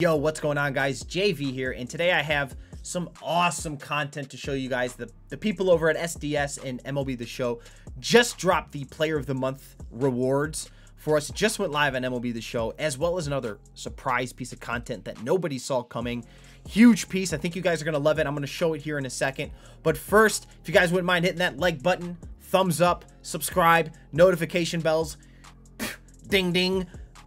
Yo, what's going on guys? JV here, and today I have some awesome content to show you guys. The, the people over at SDS and MLB The Show just dropped the Player of the Month rewards for us. Just went live on MLB The Show, as well as another surprise piece of content that nobody saw coming. Huge piece. I think you guys are going to love it. I'm going to show it here in a second. But first, if you guys wouldn't mind hitting that like button, thumbs up, subscribe, notification bells, ding ding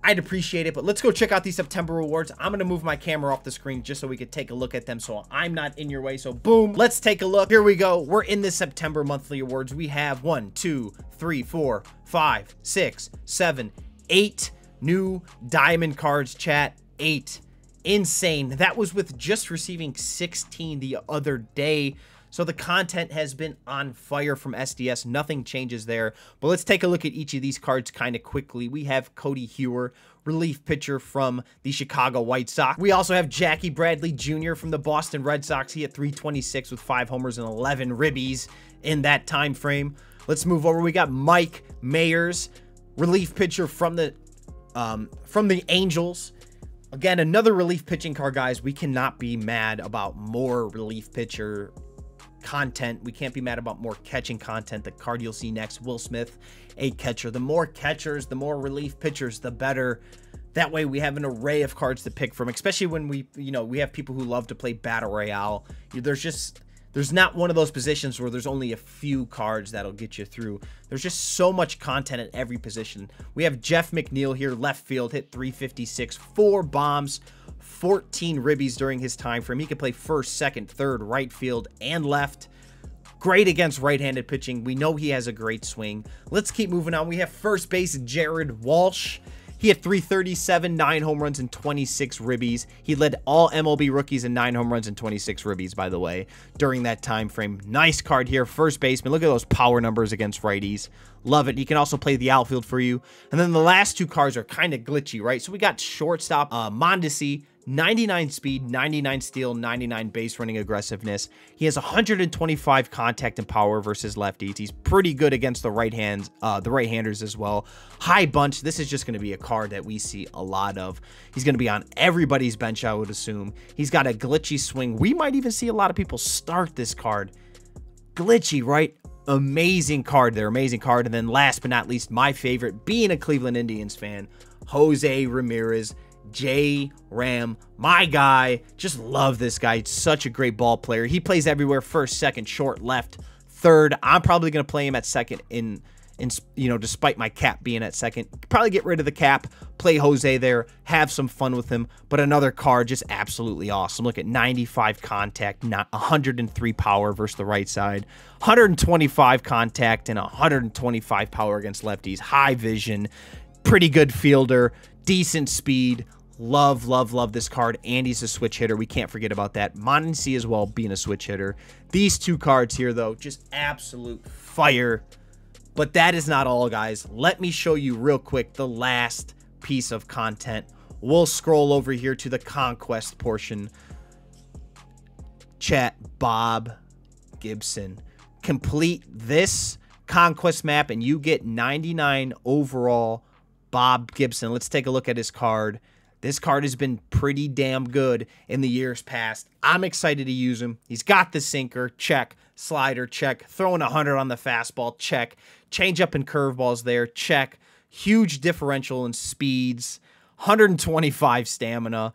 I'd appreciate it. But let's go check out these September rewards. I'm going to move my camera off the screen just so we could take a look at them so I'm not in your way. So boom, let's take a look. Here we go. We're in the September monthly awards. We have one, two, three, four, five, six, seven, eight new diamond cards, chat. Eight. Insane. That was with just receiving 16 the other day. So the content has been on fire from SDS. Nothing changes there. But let's take a look at each of these cards kind of quickly. We have Cody Heuer, relief pitcher from the Chicago White Sox. We also have Jackie Bradley Jr. from the Boston Red Sox. He had 326 with five homers and 11 ribbies in that time frame. Let's move over. We got Mike Mayers, relief pitcher from the um, from the Angels. Again, another relief pitching card, guys. We cannot be mad about more relief pitcher content. We can't be mad about more catching content. The card you'll see next, Will Smith, a catcher. The more catchers, the more relief pitchers, the better. That way we have an array of cards to pick from, especially when we, you know, we have people who love to play Battle Royale. There's just, there's not one of those positions where there's only a few cards that'll get you through. There's just so much content at every position. We have Jeff McNeil here, left field, hit 356, four bombs, 14 ribbies during his time frame. He could play first, second, third, right field, and left. Great against right-handed pitching. We know he has a great swing. Let's keep moving on. We have first base Jared Walsh. He had 337, 9 home runs, and 26 ribbies. He led all MLB rookies in 9 home runs and 26 ribbies, by the way, during that time frame. Nice card here. First baseman. Look at those power numbers against righties. Love it. He can also play the outfield for you. And then the last two cards are kind of glitchy, right? So we got shortstop uh, Mondesi, 99 speed, 99 steal, 99 base running aggressiveness. He has 125 contact and power versus lefties. He's pretty good against the right hands, uh, the right handers as well. High bunch. This is just going to be a card that we see a lot of. He's going to be on everybody's bench, I would assume. He's got a glitchy swing. We might even see a lot of people start this card. Glitchy, right? Amazing card there, amazing card. And then last but not least, my favorite, being a Cleveland Indians fan, Jose Ramirez. J Ram, my guy. Just love this guy. Such a great ball player. He plays everywhere first, second, short, left, third. I'm probably going to play him at second in in you know, despite my cap being at second. Probably get rid of the cap, play Jose there, have some fun with him. But another card just absolutely awesome. Look at 95 contact, not 103 power versus the right side, 125 contact and 125 power against lefties. High vision, pretty good fielder, decent speed. Love, love, love this card. Andy's a switch hitter. We can't forget about that. Mondesi as well being a switch hitter. These two cards here, though, just absolute fire. But that is not all, guys. Let me show you real quick the last piece of content. We'll scroll over here to the conquest portion. Chat Bob Gibson. Complete this conquest map and you get 99 overall Bob Gibson. Let's take a look at his card. This card has been pretty damn good in the years past. I'm excited to use him. He's got the sinker, check. Slider, check. Throwing 100 on the fastball, check. Change up and curveballs there, check. Huge differential in speeds. 125 stamina.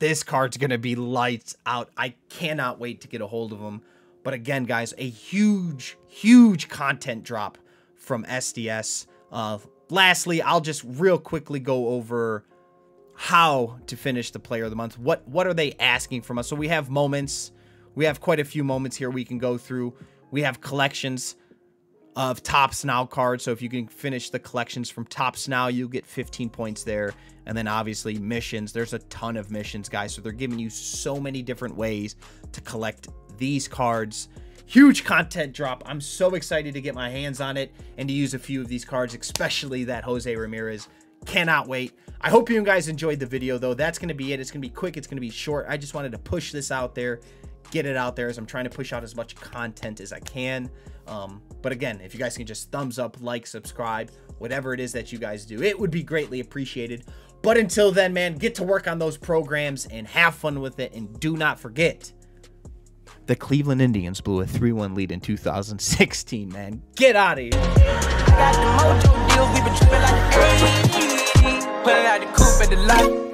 This card's going to be lights out. I cannot wait to get a hold of him. But again, guys, a huge, huge content drop from SDS. Uh, lastly, I'll just real quickly go over how to finish the player of the month. What what are they asking from us? So we have moments. We have quite a few moments here we can go through. We have collections of Topps Now cards. So if you can finish the collections from Topps Now, you'll get 15 points there. And then obviously missions. There's a ton of missions, guys. So they're giving you so many different ways to collect these cards. Huge content drop. I'm so excited to get my hands on it and to use a few of these cards, especially that Jose Ramirez. Cannot wait. I hope you guys enjoyed the video, though. That's going to be it. It's going to be quick. It's going to be short. I just wanted to push this out there, get it out there as I'm trying to push out as much content as I can. Um, but again, if you guys can just thumbs up, like, subscribe, whatever it is that you guys do, it would be greatly appreciated. But until then, man, get to work on those programs and have fun with it. And do not forget, the Cleveland Indians blew a 3 1 lead in 2016, man. Get out of here. Put it out the coop at the lot.